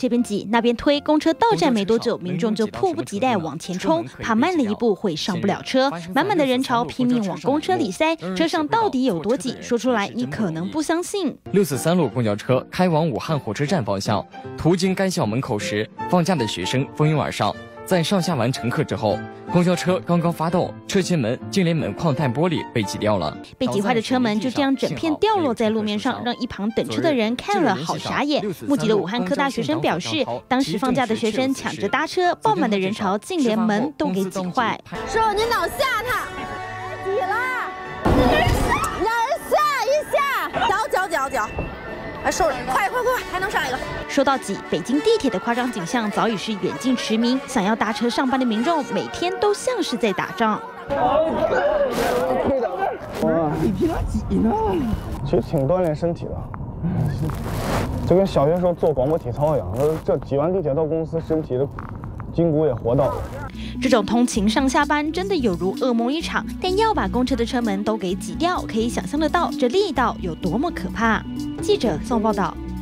这边挤那边推，公车到站没多久，民众就迫不及待往前冲，怕慢了一步会上不了车。满满的人潮拼命往公车里塞，车上到底有多挤？说出来你可能不相信。六四三路公交车开往武汉火车站方向，途经该校门口时，放假的学生蜂拥而上。在上下完乘客之后，公交车刚刚发动，车前门、接连门框带玻璃被挤掉了。被挤坏的车门就这样整片掉落在路面上，让一旁等车的人看了好傻眼。目击的武汉科大学生表示，当时放假的学生抢着搭车，爆满的人潮竟连门都给挤坏。师傅，你脑下他，挤了，人下一下，脚脚脚脚。哎，收了，快快快，还能上一个。说到挤，北京地铁的夸张景象早已是远近驰名。想要搭车上班的民众，每天都像是在打仗。哇，你凭啥挤呢？其实挺锻炼身体的，就跟小学时候做广播体操一样。这挤完地铁到公司，身体的筋骨也活到了。这种通勤上下班真的有如噩梦一场，但要把公车的车门都给挤掉，可以想象得到这力道有多么可怕。记者宋报道。